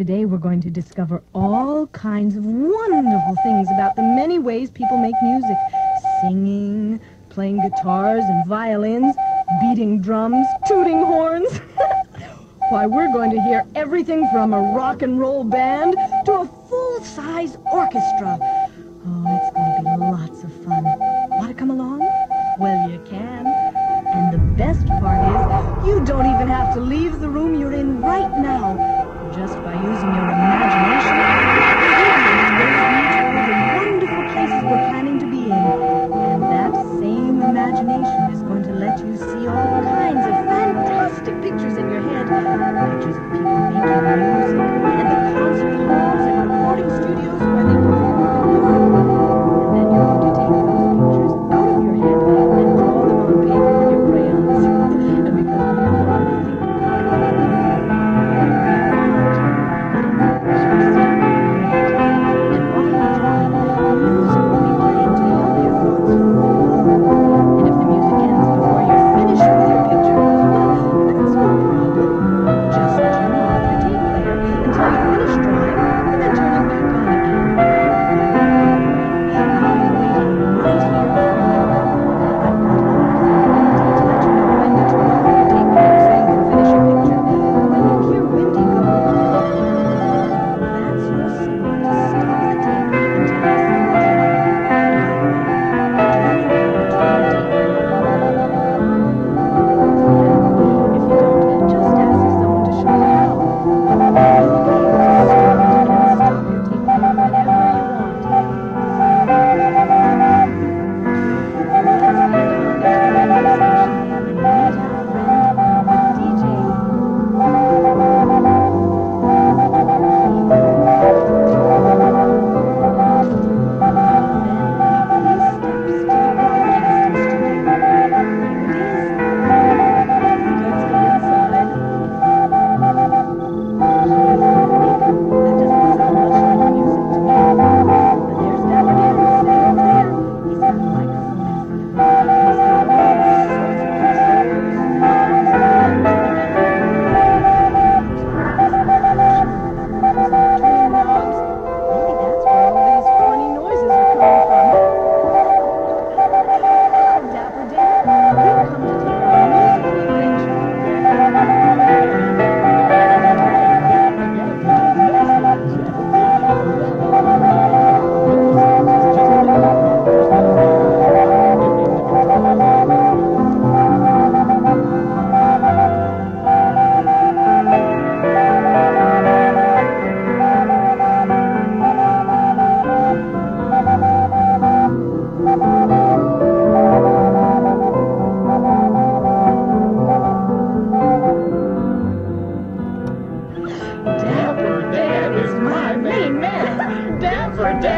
Today we're going to discover all kinds of wonderful things about the many ways people make music. Singing, playing guitars and violins, beating drums, tooting horns. Why, we're going to hear everything from a rock and roll band to a full-size orchestra. Oh, it's going to be lots of fun. Want to come along? Well, you can. And the best part is, you don't even have to leave the for